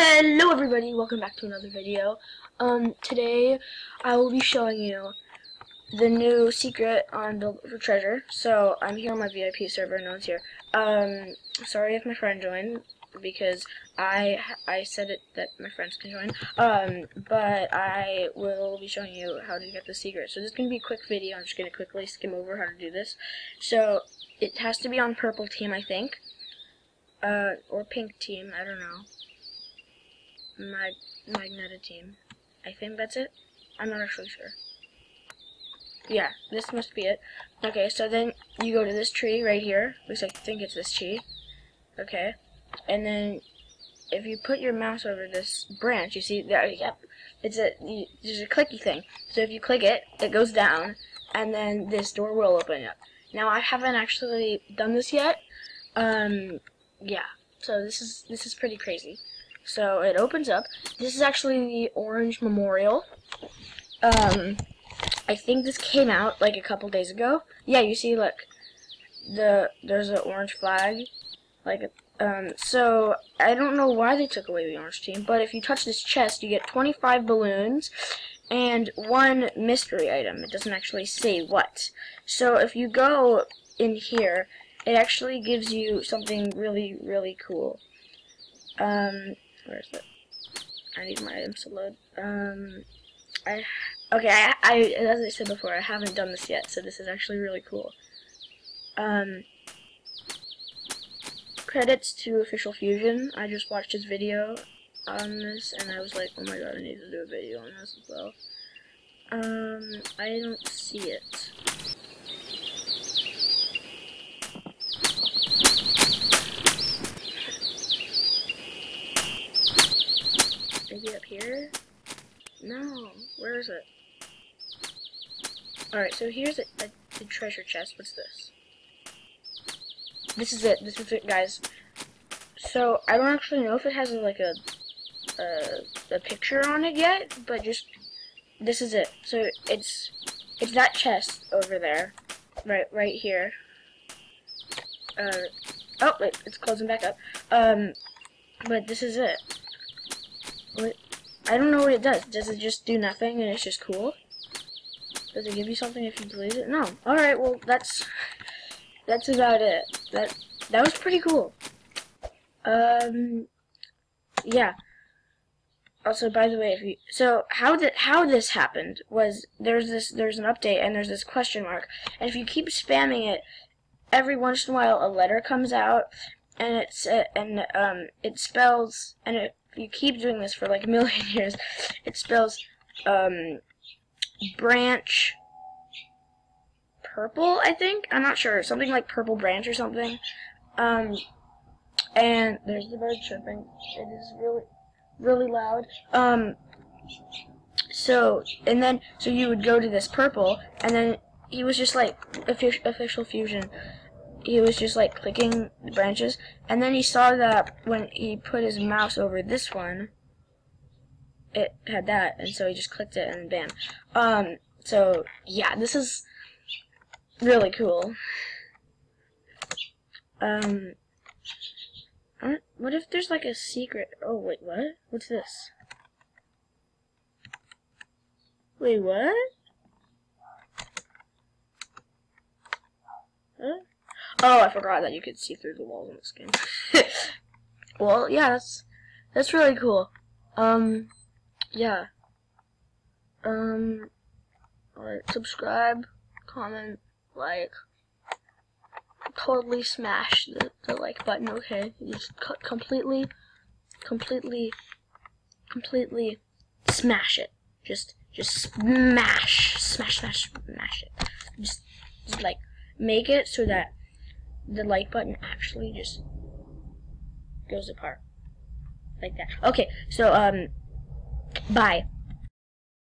Hello everybody, welcome back to another video. Um, today I will be showing you the new secret on Build for Treasure. So, I'm here on my VIP server, no one's here. Um, sorry if my friend joined, because I I said it that my friends can join. Um, but I will be showing you how to get the secret. So this is going to be a quick video, I'm just going to quickly skim over how to do this. So, it has to be on purple team, I think. Uh, or pink team, I don't know. Mag Magneta team. I think that's it. I'm not actually sure. Yeah, this must be it. Okay, so then you go to this tree right here. At least I think it's this tree. Okay. And then if you put your mouse over this branch, you see there, yep, it's a, there's a clicky thing. So if you click it, it goes down, and then this door will open up. Now I haven't actually done this yet. Um, yeah. So this is, this is pretty crazy. So it opens up. This is actually the Orange Memorial. Um, I think this came out like a couple days ago. Yeah, you see, look, the there's an orange flag, like um. So I don't know why they took away the orange team, but if you touch this chest, you get 25 balloons and one mystery item. It doesn't actually say what. So if you go in here, it actually gives you something really, really cool. Um, where is it? I need my items to load. Um, I okay. I, I as I said before, I haven't done this yet, so this is actually really cool. Um, credits to Official Fusion. I just watched his video on this, and I was like, oh my god, I need to do a video on this as well. Um, I don't see it. Maybe up here? No, where is it? Alright, so here's a, a, a, treasure chest. What's this? This is it. This is it, guys. So, I don't actually know if it has, like, a, a, a picture on it yet, but just, this is it. So, it's, it's that chest over there. Right, right here. Uh, oh, wait, it's closing back up. Um, but this is it. What? I don't know what it does. Does it just do nothing and it's just cool? Does it give you something if you delete it? No. Alright, well, that's... That's about it. That that was pretty cool. Um... Yeah. Also, by the way, if you... So, how did how this happened was there's this there's an update and there's this question mark. And if you keep spamming it, every once in a while a letter comes out and it's uh, and um it spells and it you keep doing this for like a million years, it spells um, branch purple, I think. I'm not sure. Something like purple branch or something. Um, and there's the bird chirping. It is really, really loud. Um, so, and then, so you would go to this purple, and then he was just like, official fusion he was just like clicking the branches. And then he saw that when he put his mouse over this one it had that. And so he just clicked it and bam. Um so yeah this is really cool. Um what if there's like a secret? Oh wait what? What's this? Wait what? Huh? Oh, I forgot that you could see through the walls in this game. well, yeah, that's that's really cool. Um, yeah. Um, alright, subscribe, comment, like. Totally smash the, the like button, okay? Just completely, completely, completely smash it. Just, just smash, smash, smash, smash it. Just, just like, make it so that the like button actually just goes apart like that. Okay, so um, bye.